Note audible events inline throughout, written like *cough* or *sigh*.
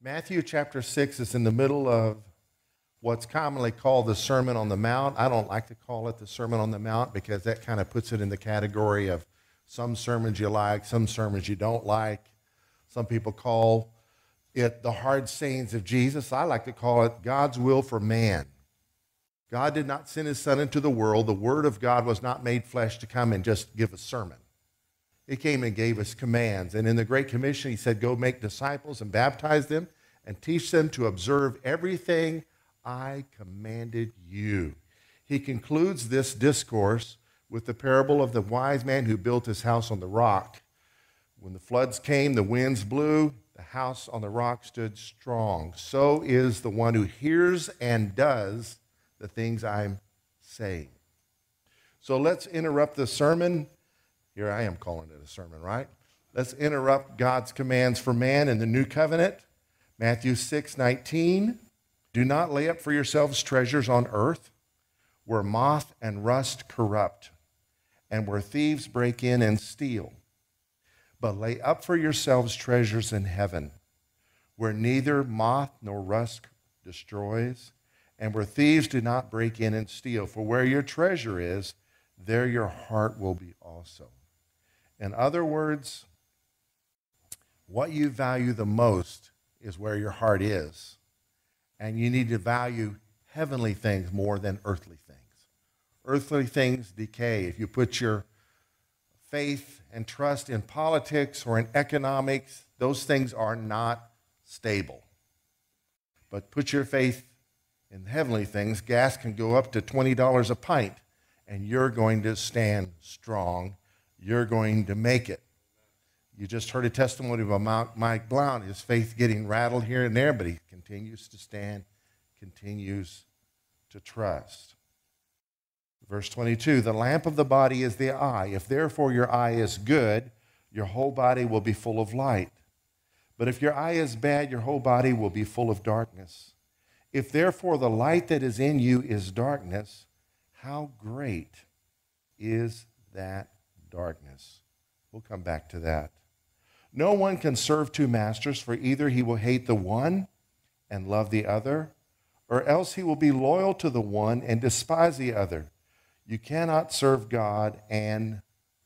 Matthew chapter 6 is in the middle of what's commonly called the Sermon on the Mount. I don't like to call it the Sermon on the Mount because that kind of puts it in the category of some sermons you like, some sermons you don't like. Some people call it the hard sayings of Jesus. I like to call it God's will for man. God did not send his son into the world. The word of God was not made flesh to come and just give a sermon. He came and gave us commands. And in the Great Commission, he said, Go make disciples and baptize them and teach them to observe everything I commanded you. He concludes this discourse with the parable of the wise man who built his house on the rock. When the floods came, the winds blew, the house on the rock stood strong. So is the one who hears and does the things I'm saying. So let's interrupt the sermon here I am calling it a sermon, right? Let's interrupt God's commands for man in the new covenant. Matthew 6 19. Do not lay up for yourselves treasures on earth where moth and rust corrupt and where thieves break in and steal. But lay up for yourselves treasures in heaven where neither moth nor rust destroys and where thieves do not break in and steal. For where your treasure is, there your heart will be also. In other words, what you value the most is where your heart is. And you need to value heavenly things more than earthly things. Earthly things decay. If you put your faith and trust in politics or in economics, those things are not stable. But put your faith in heavenly things, gas can go up to $20 a pint, and you're going to stand strong you're going to make it. You just heard a testimony of Mike Blount, his faith getting rattled here and there, but he continues to stand, continues to trust. Verse 22 The lamp of the body is the eye. If therefore your eye is good, your whole body will be full of light. But if your eye is bad, your whole body will be full of darkness. If therefore the light that is in you is darkness, how great is that darkness. We'll come back to that. No one can serve two masters, for either he will hate the one and love the other, or else he will be loyal to the one and despise the other. You cannot serve God and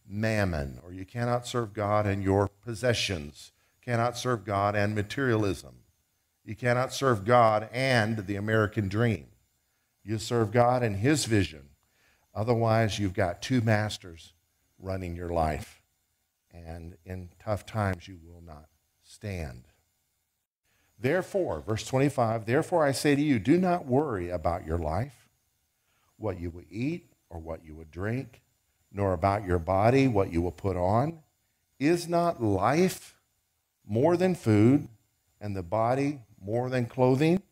mammon, or you cannot serve God and your possessions, cannot serve God and materialism. You cannot serve God and the American dream. You serve God and his vision. Otherwise, you've got two masters running your life. And in tough times, you will not stand. Therefore, verse 25, therefore I say to you, do not worry about your life, what you will eat or what you will drink, nor about your body, what you will put on. Is not life more than food, and the body more than clothing?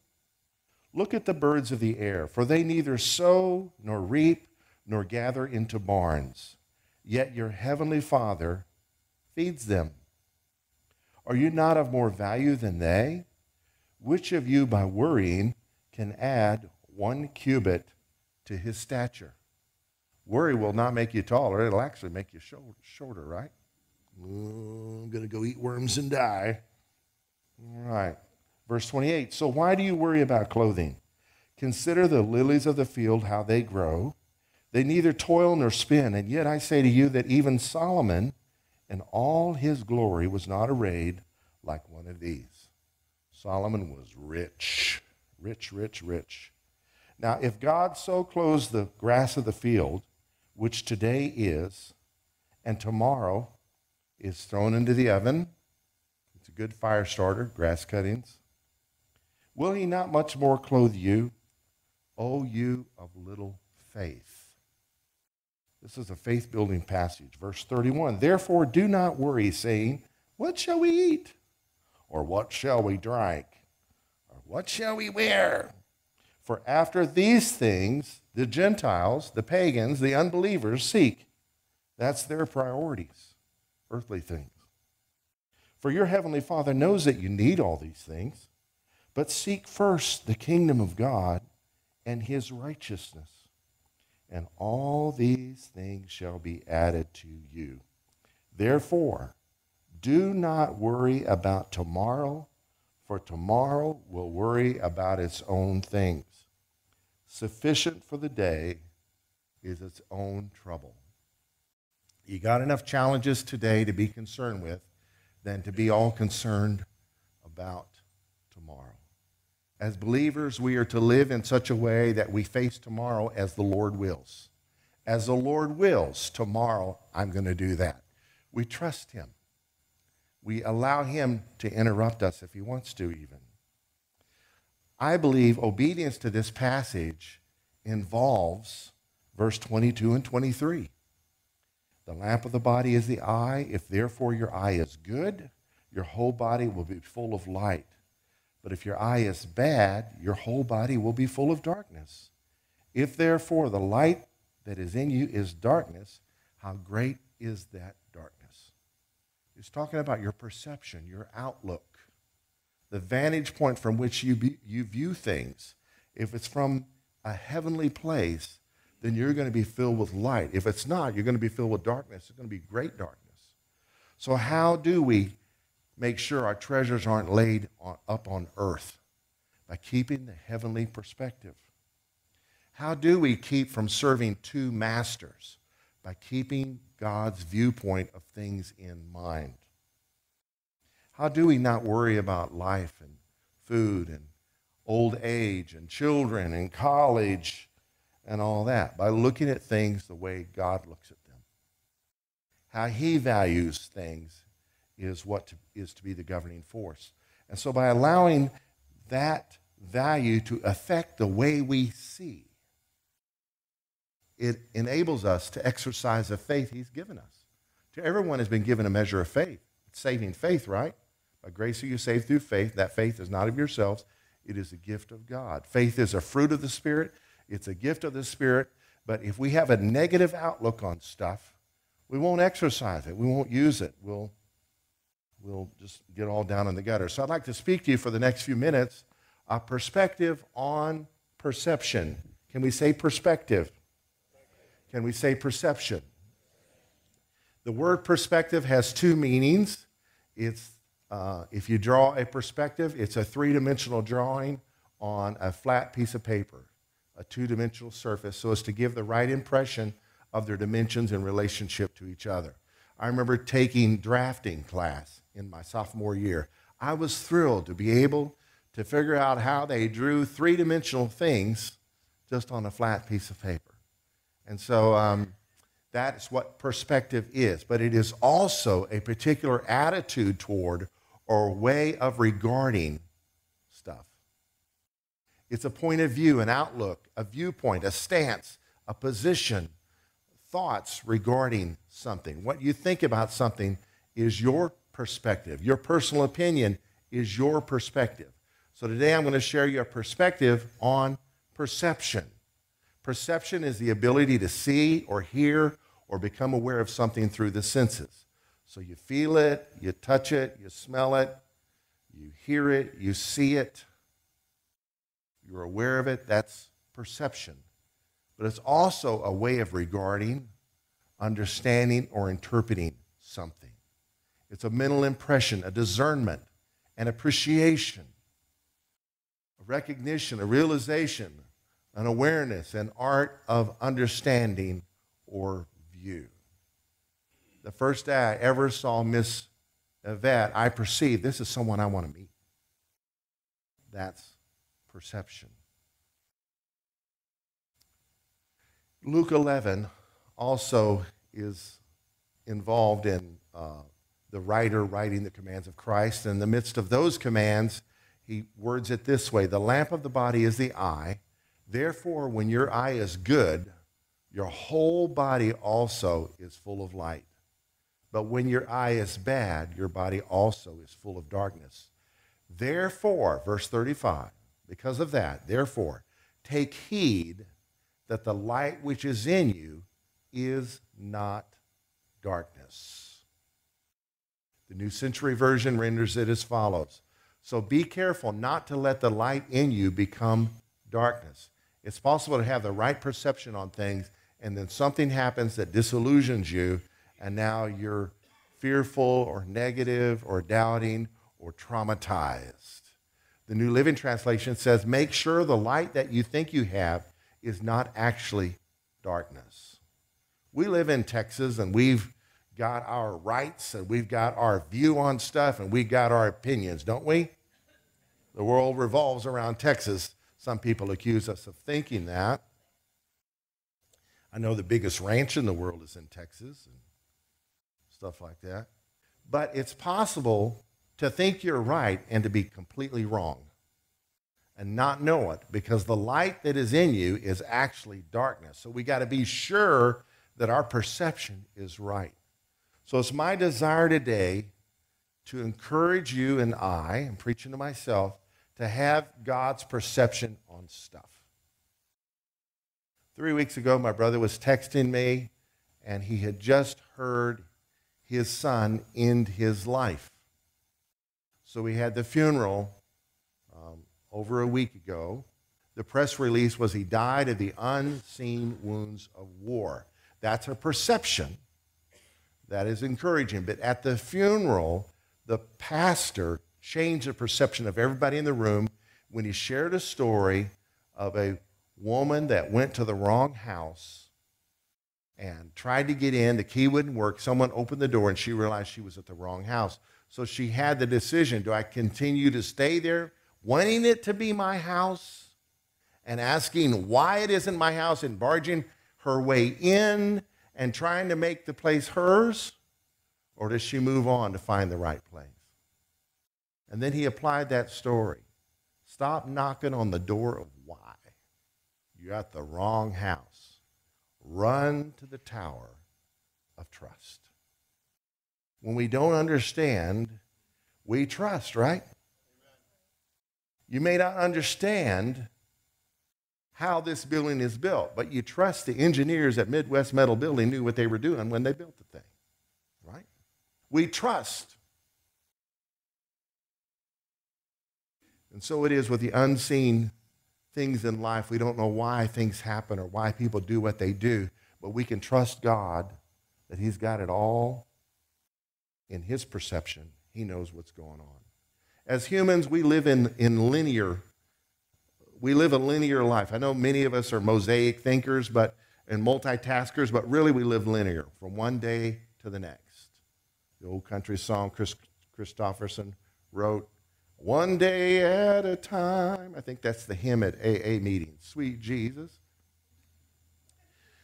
Look at the birds of the air, for they neither sow nor reap nor gather into barns yet your heavenly Father feeds them. Are you not of more value than they? Which of you, by worrying, can add one cubit to his stature? Worry will not make you taller, it'll actually make you shorter, right? I'm going to go eat worms and die. All right. Verse 28 So why do you worry about clothing? Consider the lilies of the field, how they grow. They neither toil nor spin. And yet I say to you that even Solomon in all his glory was not arrayed like one of these. Solomon was rich, rich, rich, rich. Now, if God so clothes the grass of the field, which today is, and tomorrow is thrown into the oven, it's a good fire starter, grass cuttings, will he not much more clothe you, O you of little faith? This is a faith building passage. Verse 31 Therefore, do not worry, saying, What shall we eat? Or what shall we drink? Or what shall we wear? For after these things, the Gentiles, the pagans, the unbelievers seek. That's their priorities, earthly things. For your heavenly Father knows that you need all these things, but seek first the kingdom of God and his righteousness and all these things shall be added to you. Therefore, do not worry about tomorrow, for tomorrow will worry about its own things. Sufficient for the day is its own trouble. You got enough challenges today to be concerned with than to be all concerned about. As believers, we are to live in such a way that we face tomorrow as the Lord wills. As the Lord wills, tomorrow I'm going to do that. We trust Him. We allow Him to interrupt us if He wants to, even. I believe obedience to this passage involves verse 22 and 23. The lamp of the body is the eye. If therefore your eye is good, your whole body will be full of light. But if your eye is bad, your whole body will be full of darkness. If therefore the light that is in you is darkness, how great is that darkness? It's talking about your perception, your outlook, the vantage point from which you, be, you view things. If it's from a heavenly place, then you're going to be filled with light. If it's not, you're going to be filled with darkness. It's going to be great darkness. So, how do we make sure our treasures aren't laid on, up on earth? By keeping the heavenly perspective. How do we keep from serving two masters? By keeping God's viewpoint of things in mind. How do we not worry about life and food and old age and children and college and all that? By looking at things the way God looks at them. How He values things is what to, is to be the governing force. And so by allowing that value to affect the way we see, it enables us to exercise the faith he's given us. To everyone has been given a measure of faith. It's saving faith, right? By grace are you saved through faith. That faith is not of yourselves, it is a gift of God. Faith is a fruit of the Spirit, it's a gift of the Spirit. But if we have a negative outlook on stuff, we won't exercise it. We won't use it. We'll we'll just get all down in the gutter. So I'd like to speak to you for the next few minutes a perspective on perception. Can we say perspective? Can we say perception? The word perspective has two meanings. It's uh, if you draw a perspective, it's a three dimensional drawing on a flat piece of paper, a two dimensional surface, so as to give the right impression of their dimensions in relationship to each other. I remember taking drafting class in my sophomore year. I was thrilled to be able to figure out how they drew three dimensional things just on a flat piece of paper. And so um, that's what perspective is. But it is also a particular attitude toward or way of regarding stuff. It's a point of view, an outlook, a viewpoint, a stance, a position, thoughts regarding something. What you think about something is your perspective. Your personal opinion is your perspective. So today I'm going to share you a perspective on perception. Perception is the ability to see or hear or become aware of something through the senses. So you feel it, you touch it, you smell it, you hear it, you see it, you're aware of it. That's perception. But it's also a way of regarding, understanding, or interpreting something. It's a mental impression, a discernment, an appreciation, a recognition, a realization, an awareness, an art of understanding or view. The first day I ever saw Miss Yvette, I perceived this is someone I want to meet. That's perception. Luke 11 also is involved in uh, the writer writing the commands of Christ. In the midst of those commands, he words it this way The lamp of the body is the eye. Therefore, when your eye is good, your whole body also is full of light. But when your eye is bad, your body also is full of darkness. Therefore, verse 35, because of that, therefore, take heed that the light which is in you is not darkness. The New Century Version renders it as follows So be careful not to let the light in you become darkness. It's possible to have the right perception on things, and then something happens that disillusions you, and now you're fearful or negative or doubting or traumatized. The New Living Translation says, Make sure the light that you think you have is not actually darkness. We live in Texas and we've got our rights and we've got our view on stuff and we've got our opinions, don't we? The world revolves around Texas. Some people accuse us of thinking that. I know the biggest ranch in the world is in Texas and stuff like that. But it's possible to think you're right and to be completely wrong and not know it because the light that is in you is actually darkness. So we got to be sure that our perception is right. So it's my desire today to encourage you and I, I'm preaching to myself, to have God's perception on stuff. Three weeks ago, my brother was texting me, and he had just heard his son end his life. So we had the funeral um, over a week ago. The press release was he died of the unseen wounds of war. That's a perception that is encouraging. But at the funeral, the pastor changed the perception of everybody in the room when he shared a story of a woman that went to the wrong house and tried to get in. The key wouldn't work. Someone opened the door and she realized she was at the wrong house. So she had the decision do I continue to stay there, wanting it to be my house, and asking why it isn't my house and barging her way in and trying to make the place hers? Or does she move on to find the right place? And then he applied that story. Stop knocking on the door of why. You're at the wrong house. Run to the tower of trust. When we don't understand, we trust, right? You may not understand how this building is built, but you trust the engineers at Midwest Metal Building knew what they were doing when they built the thing, right? We trust. And so it is with the unseen things in life. We don't know why things happen or why people do what they do, but we can trust God that He's got it all in His perception. He knows what's going on. As humans, we live in, in linear we live a linear life. I know many of us are mosaic thinkers but and multitaskers, but really we live linear from one day to the next. The old country song Kris Kristofferson wrote, One day at a time. I think that's the hymn at AA meetings. Sweet Jesus.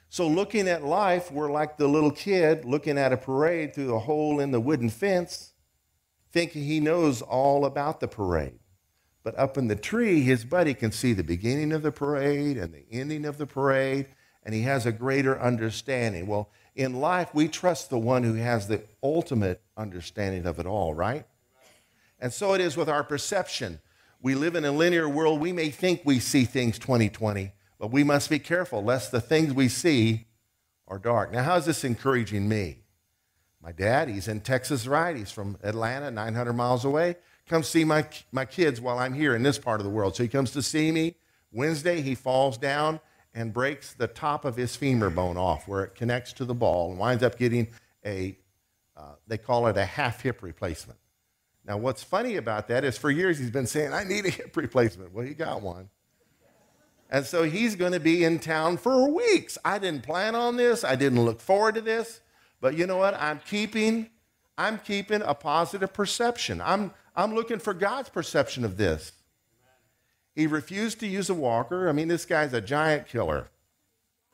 So, looking at life, we're like the little kid looking at a parade through the hole in the wooden fence, thinking he knows all about the parade. But up in the tree, his buddy can see the beginning of the parade and the ending of the parade, and he has a greater understanding. Well, in life, we trust the one who has the ultimate understanding of it all, right? And so it is with our perception. We live in a linear world. We may think we see things 2020, but we must be careful lest the things we see are dark. Now, how is this encouraging me? My dad, he's in Texas, right? He's from Atlanta, 900 miles away come see my, my kids while I'm here in this part of the world. So he comes to see me. Wednesday, he falls down and breaks the top of his femur bone off where it connects to the ball and winds up getting a, uh, they call it a half hip replacement. Now, what's funny about that is for years he's been saying, I need a hip replacement. Well, he got one. And so he's going to be in town for weeks. I didn't plan on this. I didn't look forward to this. But you know what? I'm keeping, I'm keeping a positive perception. I'm, I'm looking for God's perception of this. He refused to use a walker. I mean, this guy's a giant killer.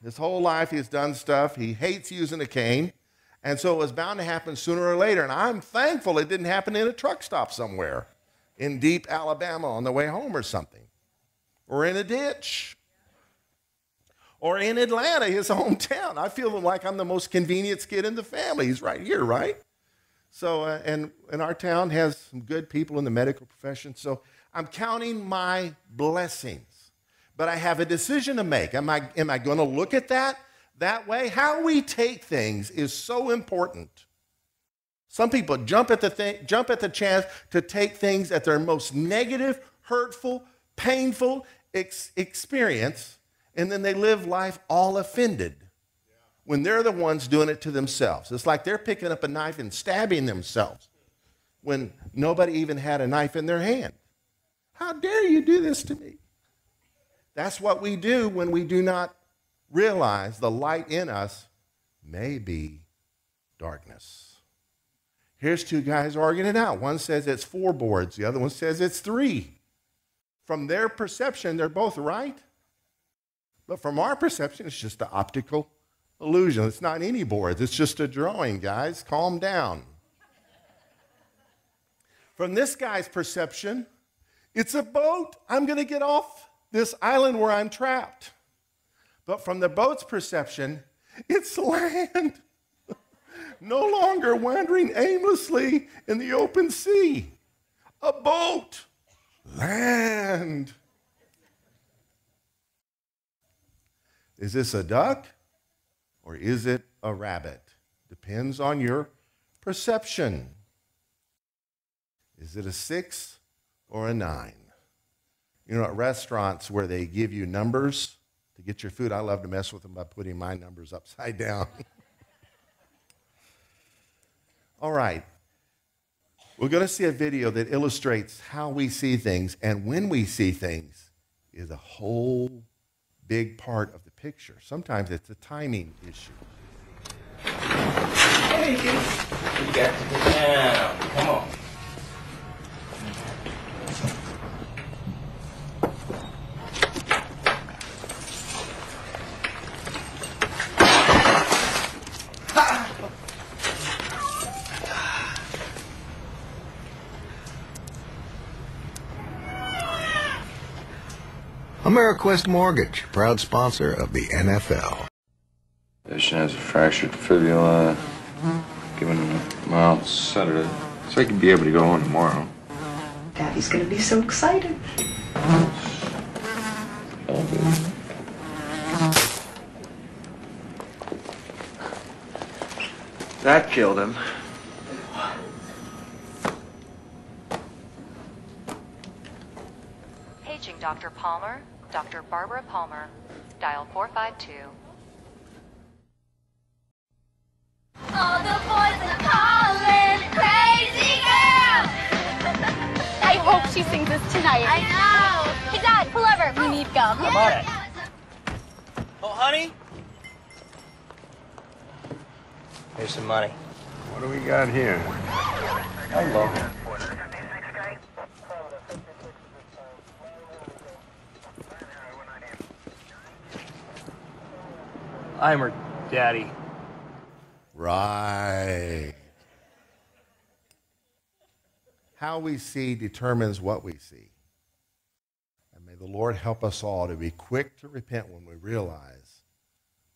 His whole life he's done stuff. He hates using a cane. And so it was bound to happen sooner or later. And I'm thankful it didn't happen in a truck stop somewhere in deep Alabama on the way home or something, or in a ditch, or in Atlanta, his *laughs* hometown. I feel like I'm the most convenient kid in the family. He's right here, right? So, uh, and, and our town has some good people in the medical profession. So I'm counting my blessings. But I have a decision to make. Am I, am I going to look at that that way? How we take things is so important. Some people jump at the, thing, jump at the chance to take things at their most negative, hurtful, painful ex- experience, and then they live life all offended when they're the ones doing it to themselves. It's like they're picking up a knife and stabbing themselves when nobody even had a knife in their hand. How dare you do this to me? That's what we do when we do not realize the light in us may be darkness. Here's two guys arguing it out. One says it's four boards, the other one says it's three. From their perception, they're both right. But from our perception, it's just the optical illusion. It's not any boards, it's just a drawing, guys. Calm down. From this guy's perception, it's a boat. I'm going to get off this island where I'm trapped. But from the boat's perception, it's land. *laughs* no longer wandering aimlessly in the open sea. A boat. Land. Is this a duck or is it a rabbit? Depends on your perception. Is it a six or a nine? You know, at restaurants where they give you numbers to get your food, I love to mess with them by putting my numbers upside down. *laughs* All right. We're going to see a video that illustrates how we see things and when we see things is a whole big part of the picture. Sometimes it's a timing issue. You got to get down. Come on. AmeriQuest Mortgage, proud sponsor of the NFL. Patient has a fractured fibula. Given him a mild sedative. So he can be able to go home tomorrow. Daddy's gonna be so excited. All. That killed him. Paging Dr. Palmer, Dr. Barbara Palmer. Dial 452. All the boys are calling crazy girl. *laughs* I hope she sings this tonight. I know. Hey, Dad, pull over. We need gum. I'm on it. Oh, honey? Here's some money. What do we got here? Hello. I'm her daddy. Right. How we see determines what we see. And may the Lord help us all to be quick to repent when we realize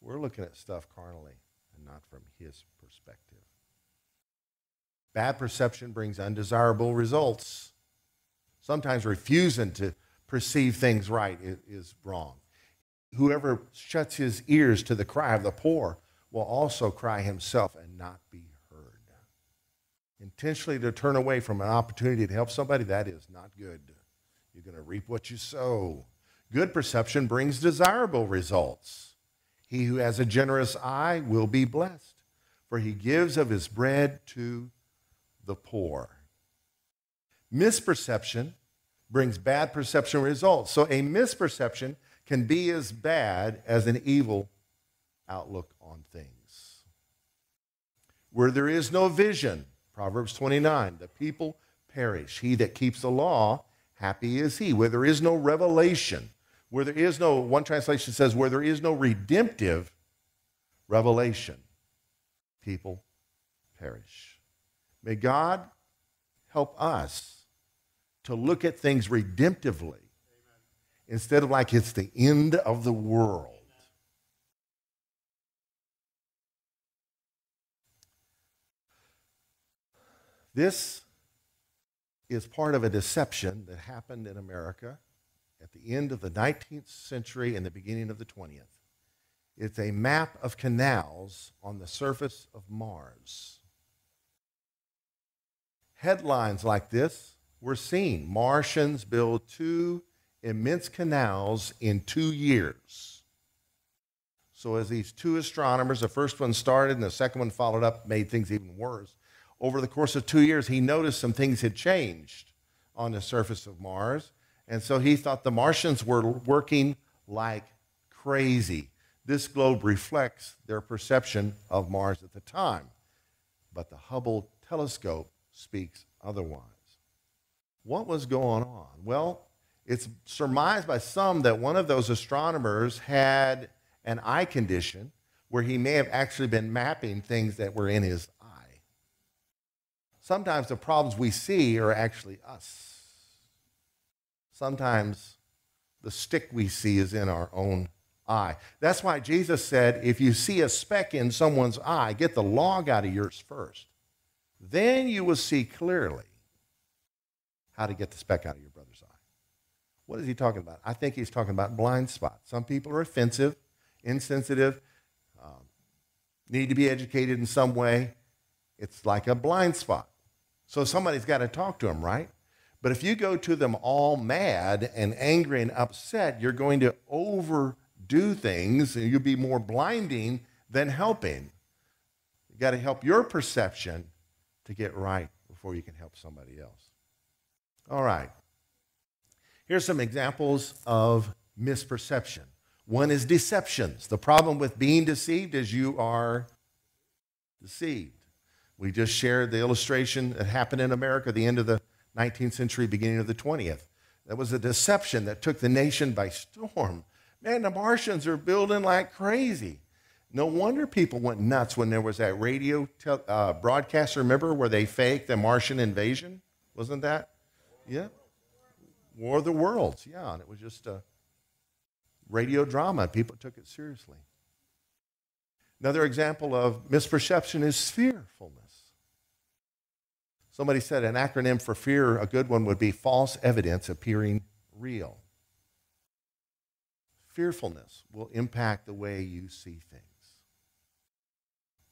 we're looking at stuff carnally and not from His perspective. Bad perception brings undesirable results. Sometimes refusing to perceive things right is, wrong. Whoever shuts his ears to the cry of the poor will also cry himself and not be heard. Intentionally to turn away from an opportunity to help somebody, that is not good. You're going to reap what you sow. Good perception brings desirable results. He who has a generous eye will be blessed, for he gives of his bread to the poor. Misperception brings bad perception results. So a misperception can be as bad as an evil outlook on things. Where there is no vision, Proverbs 29, the people perish. He that keeps the law, happy is he. Where there is no revelation, where there is no, one translation says, where there is no redemptive revelation, people perish. May God help us to look at things redemptively instead of like it's the end of the world. This is part of a deception that happened in America at the end of the 19th century and the beginning of the 20th. It's a map of canals on the surface of Mars. Headlines like this were seen Martians build two immense canals in two years. So, as these two astronomers, the first one started and the second one followed up, made things even worse. Over the course of two years, he noticed some things had changed on the surface of Mars. And so he thought the Martians were working like crazy. This globe reflects their perception of Mars at the time. But the Hubble telescope speaks otherwise. What was going on? Well, it's surmised by some that one of those astronomers had an eye condition where he may have actually been mapping things that were in his eye. Sometimes the problems we see are actually us. Sometimes the stick we see is in our own eye. That's why Jesus said if you see a speck in someone's eye, get the log out of yours first. Then you will see clearly how to get the speck out of your. What is he talking about? I think he's talking about blind spots. Some people are offensive, insensitive, um, need to be educated in some way. It's like a blind spot. So somebody's got to talk to them, right? But if you go to them all mad and angry and upset, you're going to overdo things and you'll be more blinding than helping. You got to help your perception to get right before you can help somebody else. All right. Here's some examples of misperception. One is deceptions. The problem with being deceived is you are deceived. We just shared the illustration that happened in America at the end of the 19th century, beginning of the 20th. That was a deception that took the nation by storm. Man, the Martians are building like crazy. No wonder people went nuts when there was that radio uh, broadcast, remember, where they faked the Martian invasion? Wasn't that? Yeah. War of the Worlds, yeah. And it was just a radio drama. People took it seriously. Another example of misperception is fearfulness. Somebody said an acronym for fear, a good one would be false evidence appearing real. Fearfulness will impact the way you see things.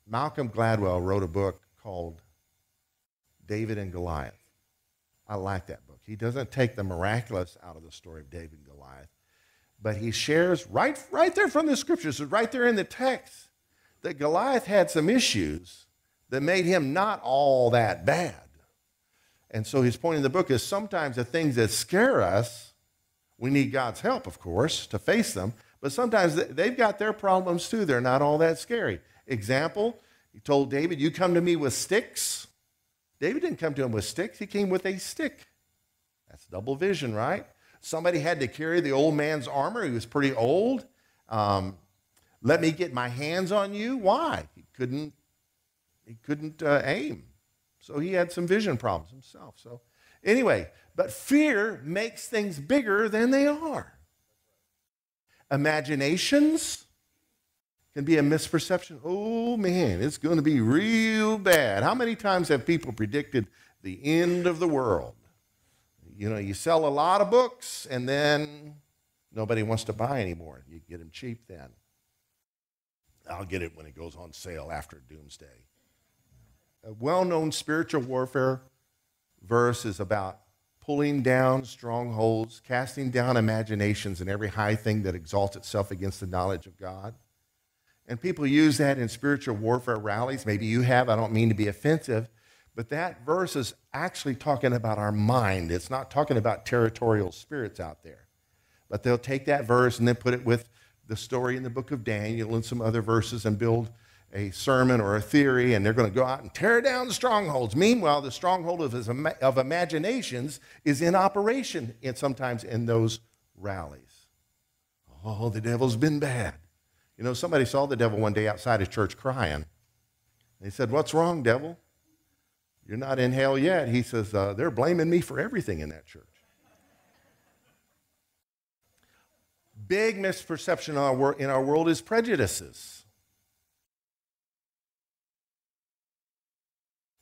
Malcolm Gladwell wrote a book called David and Goliath. I like that. He doesn't take the miraculous out of the story of David and Goliath, but he shares right, right there from the scriptures, right there in the text, that Goliath had some issues that made him not all that bad. And so his point in the book is sometimes the things that scare us, we need God's help, of course, to face them. But sometimes they've got their problems too. They're not all that scary. Example, he told David, You come to me with sticks. David didn't come to him with sticks, he came with a stick. That's double vision, right? Somebody had to carry the old man's armor. He was pretty old. Um, let me get my hands on you. Why? He couldn't. He couldn't uh, aim, so he had some vision problems himself. So, anyway, but fear makes things bigger than they are. Imaginations can be a misperception. Oh man, it's going to be real bad. How many times have people predicted the end of the world? You know, you sell a lot of books and then nobody wants to buy anymore. You get them cheap then. I'll get it when it goes on sale after doomsday. A well known spiritual warfare verse is about pulling down strongholds, casting down imaginations and every high thing that exalts itself against the knowledge of God. And people use that in spiritual warfare rallies. Maybe you have, I don't mean to be offensive, but that verse is actually talking about our mind. It's not talking about territorial spirits out there. But they'll take that verse and then put it with the story in the book of Daniel and some other verses and build a sermon or a theory, and they're going to go out and tear down the strongholds. Meanwhile, the stronghold of, his, of imaginations is in operation and sometimes in those rallies. Oh, the devil's been bad. You know, somebody saw the devil one day outside his church crying. They said, What's wrong, devil? You're not in hell yet. He says, uh, They're blaming me for everything in that church. Big misperception in our, in our world is prejudices.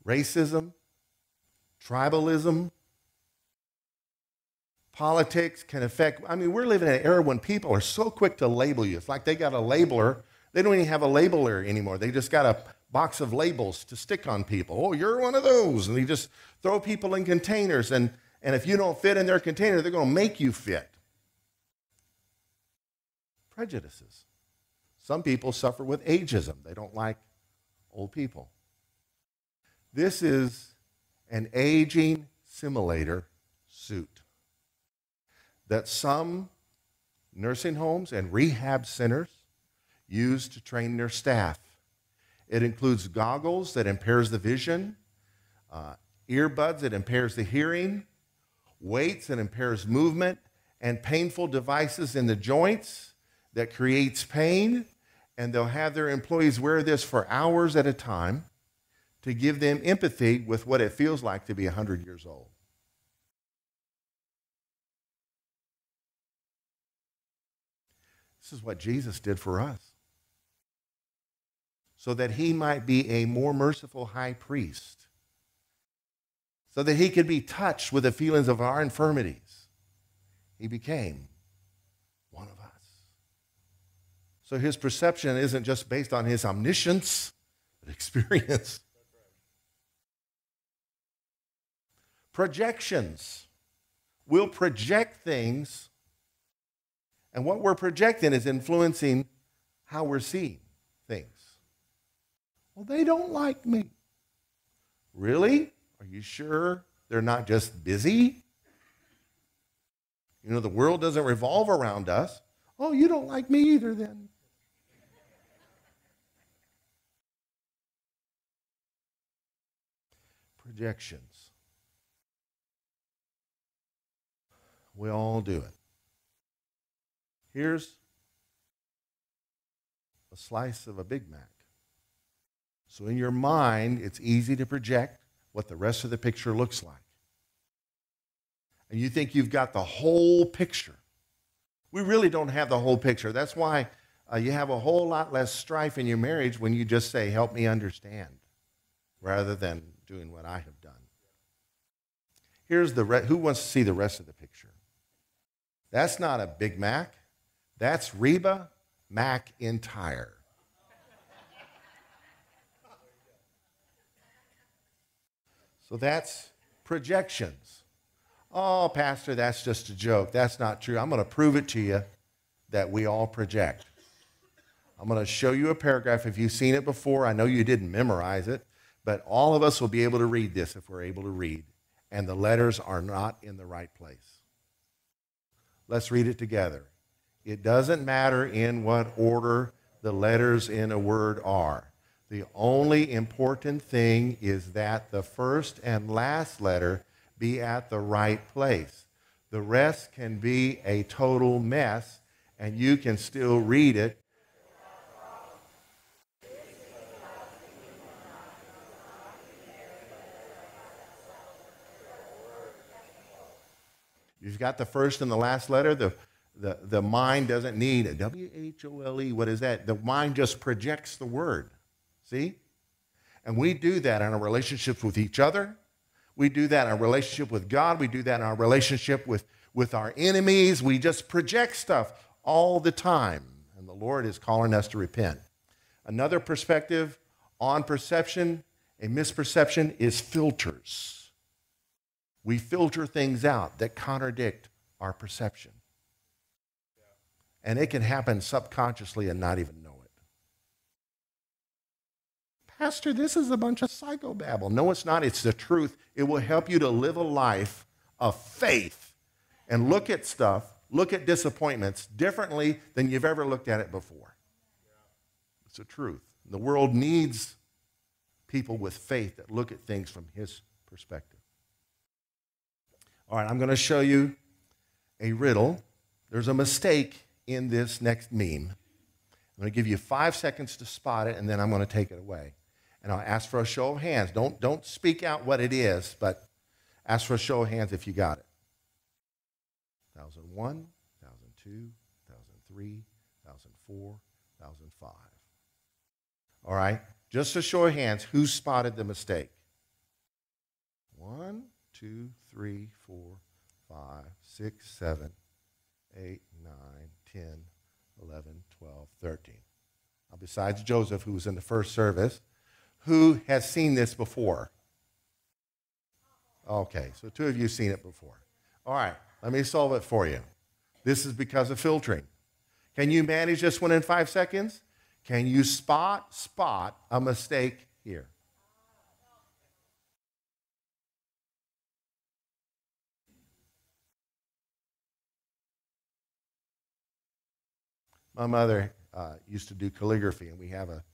Racism, tribalism, politics can affect. I mean, we're living in an era when people are so quick to label you. It's like they got a labeler. They don't even have a labeler anymore. They just got a box of labels to stick on people. Oh, you're one of those. And they just throw people in containers. And, and if you don't fit in their container, they're going to make you fit. Prejudices. Some people suffer with ageism, they don't like old people. This is an aging simulator suit. that some nursing homes and rehab centers use to train their staff. It includes goggles that impairs the vision, uh, earbuds that impairs the hearing, weights that impairs movement, and painful devices in the joints that creates pain. And they'll have their employees wear this for hours at a time to give them empathy with what it feels like to be 100 years old. This is what Jesus did for us. So that he might be a more merciful high priest. So that he could be touched with the feelings of our infirmities. He became one of us. So his perception isn't just based on his omniscience, but experience. Projections. We'll project things and what we're projecting is influencing how we're things. Well, they don't like me. Really? Are you sure they're not just busy? You know, the world doesn't revolve around us. Oh, you don't like me either, then. Projections. We all do it. Here's a slice of a Big Mac. So in your mind, it's easy to project what the rest of the picture looks like. And you think you've got the whole picture. We really don't have the whole picture. That's why uh, you have a whole lot less strife in your marriage when you just say, Help me understand, rather than doing what I have done. Here's the re- who wants to see the rest of the picture? That's not a Big Mac. That's Reba McEntire. So that's projections. Oh, Pastor, that's just a joke. That's not true. I'm going to prove it to you that we all project. I'm going to show you a paragraph. If you've seen it before, I know you didn't memorize it, but all of us will be able to read this if we're able to read. And the letters are not in the right place. Let's read it together. It doesn't matter in what order the letters in a word are. The only important thing is that the first and last letter be at the right place. The rest can be a total mess, and you can still read it. You've got the first and the last letter. The the, the mind doesn't need a W H O L E. What is that? The mind just projects the word. See? And we do that in our relationships with each other. We do that in our relationship with God. We do that in our relationship with, with our enemies. We just project stuff all the time. And the Lord is calling us to repent. Another perspective on perception, a misperception, is filters. We filter things out that contradict our perception. And it can happen subconsciously and not even know. Pastor, this is a bunch of psychobabble. No, it's not. It's the truth. It will help you to live a life of faith and look at stuff, look at disappointments differently than you've ever looked at it before. It's the truth. The world needs people with faith that look at things from his perspective. All right, I'm going to show you a riddle. There's a mistake in this next meme. I'm going to give you five seconds to spot it, and then I'm going to take it away. And I'll ask for a show of hands. Don't, don't speak out what it is, but ask for a show of hands if you got it. 1001, 1002, 1003, 1004, 1005. All right? Just a show of hands, who spotted the mistake? One, two, three, four, five, six, seven, eight, nine, 10, 11, 12, 13. Now, besides Joseph, who was in the first service, who has seen this before? Okay, so two of you seen it before. All right, let me solve it for you. This is because of filtering. Can you manage this one in five seconds? Can you spot, spot a mistake here? My mother uh, used to do calligraphy, and we have a,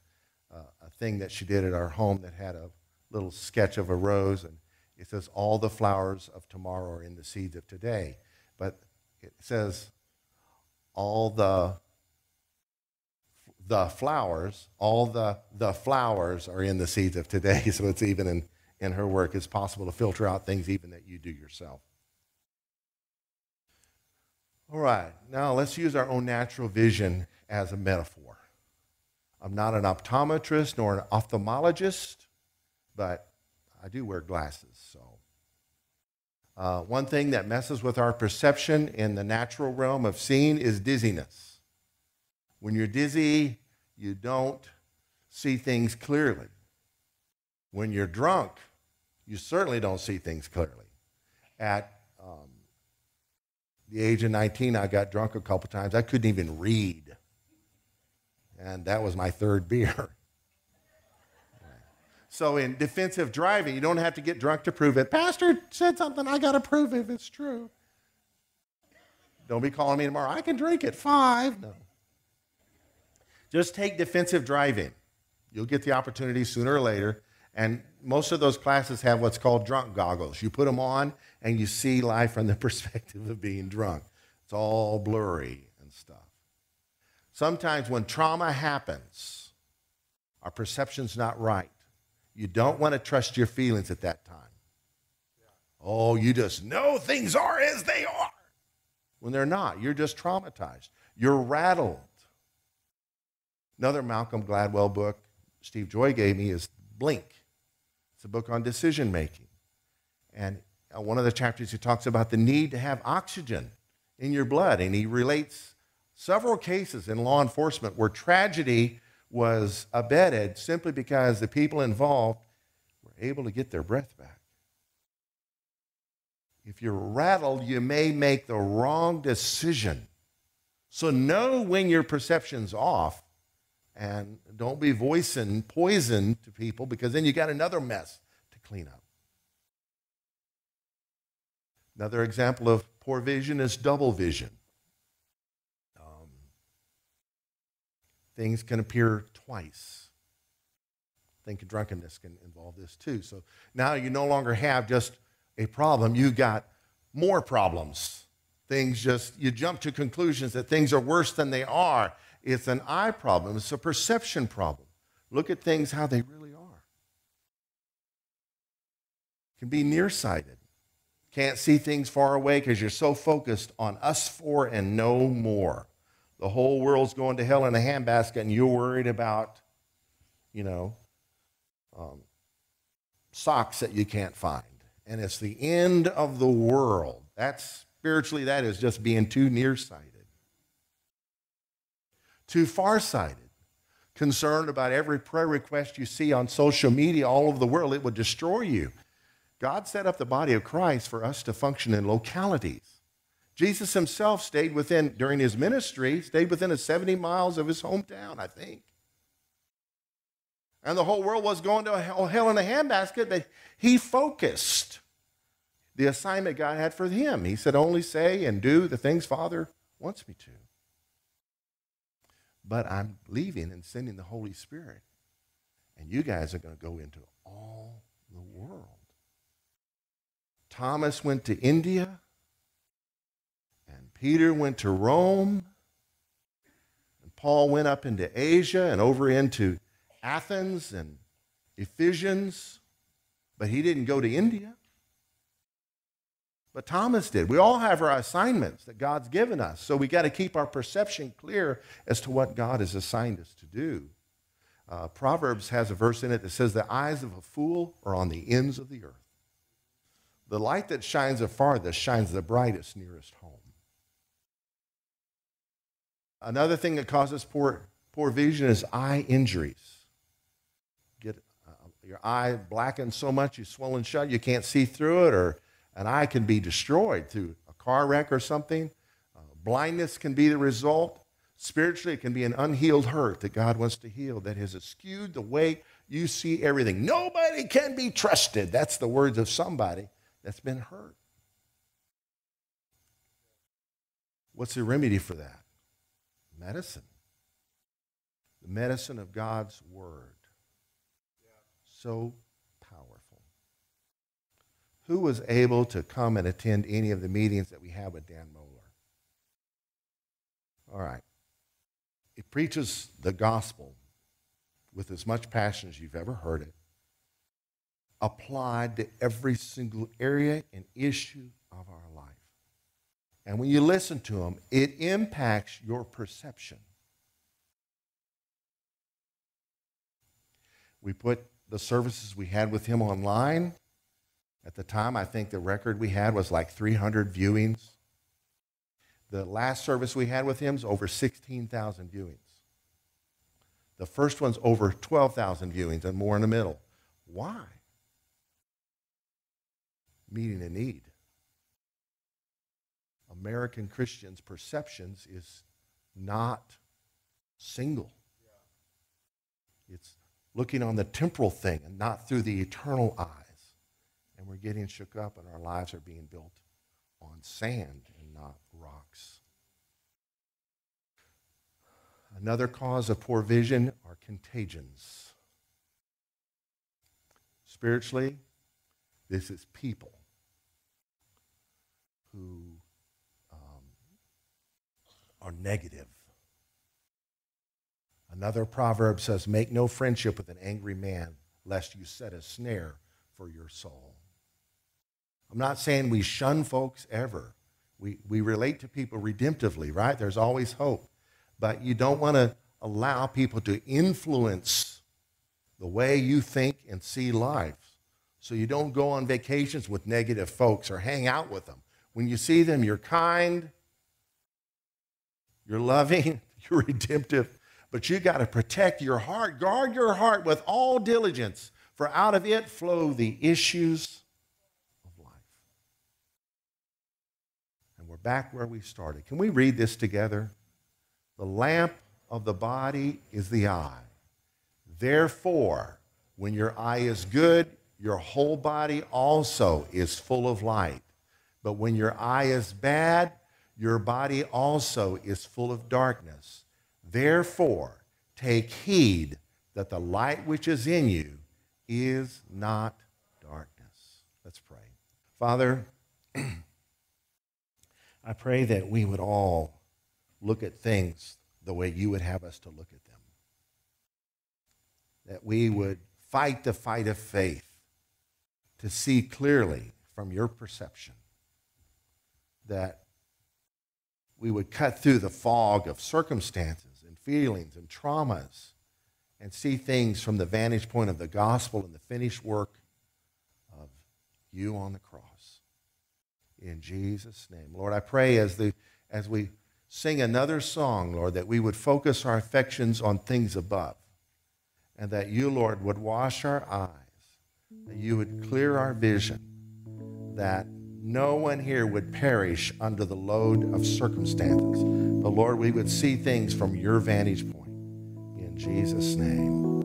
a, a thing that she did at our home that had a little sketch of a rose, and it says, All the flowers of tomorrow are in the seeds of today. But it says, All the the flowers, all the the flowers are in the seeds of today. *laughs* So it's even in, in her work, it's possible to filter out things even that you do yourself. All right, now let's use our own natural vision as a metaphor. I'm not an optometrist nor an ophthalmologist, but I do wear glasses. So, uh, one thing that messes with our perception in the natural realm of seeing is dizziness. When you're dizzy, you don't see things clearly. When you're drunk, you certainly don't see things clearly. At um, the age of 19, I got drunk a couple times. I couldn't even read. And that was my third beer. *laughs* so, in defensive driving, you don't have to get drunk to prove it. Pastor said something, I got to prove if it's true. Don't be calling me tomorrow. I can drink at five. No. Just take defensive driving. You'll get the opportunity sooner or later. And most of those classes have what's called drunk goggles. You put them on and you see life from the *laughs* perspective of being drunk. It's all blurry. Sometimes when trauma happens, our perception's not right. You don't want to trust your feelings at that time. Oh, you just know things are as they are. When they're not, you're just traumatized. You're rattled. Another Malcolm Gladwell book Steve Joy gave me is Blink. It's a book on decision making. And uh, one of the chapters he talks about the need to have oxygen in your blood. And he relates several cases in law enforcement where tragedy was abetted simply because the people involved were able to get their breath back. If you're rattled, you may make the wrong decision. So know when your perception's off and don't be voicing poison to people because then you got another mess to clean up. Another example of poor vision is double vision. Things can appear twice. I think drunkenness can involve this too. So now you no longer have just a problem, you got more problems. Things just, you jump to conclusions that things are worse than they are it's an eye problem, it's a perception problem. Look at things how they really are. Can be nearsighted. Can't see things far away because you're so focused on us four and no more. The whole world's going to hell in a handbasket, and you're worried about, you know, um, socks that you can't find. And it's the end of the world. That's spiritually, that is just being too nearsighted too farsighted, concerned about every prayer request you see on social media all over the world. It would destroy you. God set up the body of Christ for us to function in localities. Jesus himself stayed within, during his ministry, stayed within a 70 miles of his hometown, I think. And the whole world was going to hell in a handbasket, but he focused the assignment God had for him. He said, Only say and do the things Father wants me to but I'm leaving and sending the Holy Spirit. And you guys are going to go into all the world. Thomas went to India, Peter went to Rome, and Paul went up into Asia and over into Athens and Ephesians, but he didn't go to India. But Thomas did. We all have our assignments that God's given us. So we got to keep our perception clear as to what God has assigned us to do. Uh, Proverbs has a verse in it that says, The eyes of a fool are on the ends of the earth. The light that shines the farthest shines the brightest nearest home. Another thing that causes poor, poor vision is eye injuries. Get uh, your eye blackened so much, you swollen shut, you can't see through it, or an eye can be destroyed through a car wreck or something. Uh, blindness can be the result. Spiritually, it can be an unhealed hurt that God wants to heal that has skewed the way you see everything. Nobody can be trusted. That's the words of somebody that's been hurt. What's the remedy for that? Medicine. The medicine of God's Word. So powerful. Who was able to come and attend any of the meetings that we have with Dan Mohler? All right. He preaches the gospel with as much passion as you've ever heard it, applied to every single area and issue of our life. And when you listen to him, it impacts your perception. We put the services we had with him online. At the time, I think the record we had was like 300 viewings. The last service we had with him is over 16,000 viewings. The first one's over 12,000 viewings and more in the middle. Why? Meeting a need. American Christians' perceptions is not single. It's looking on the temporal thing and not through the eternal eyes. And we're getting shook up, and our lives are being built on sand and not rocks. Another cause of poor vision are contagions. Spiritually, this is people who are negative. Another proverb says, Make no friendship with an angry man, lest you set a snare for your soul. I'm not saying we shun folks ever. We, we relate to people redemptively, right? There's always hope. But you don't want to allow people to influence the way you think and see life. So you don't go on vacations with negative folks or hang out with them. When you see them, you're kind, you're loving, *laughs* you're redemptive, but you got to protect your heart. Guard your heart with all diligence, for out of it flow the issues of life. And we're back where we started. Can we read this together? The lamp of the body is the eye. Therefore, when your eye is good, your whole body also is full of light. But when your eye is bad, your body also is full of darkness. Therefore, take heed that the light which is in you is not darkness. Let's pray. Father, *clears throat* I pray that we would all look at things the way you would have us to look at them. That we would fight the fight of faith to see clearly from your perception. That we would cut through the fog of circumstances and feelings and traumas and see things from the vantage point of the gospel and the finished work of you on the cross. In Jesus' name. Lord, I pray as, the, as we sing another song, Lord, that we would focus our affections on things above and that you, Lord, would wash our eyes, that you would clear our vision, that no one here would perish under the load of circumstances. But Lord, we would see things from your vantage point. In Jesus' name.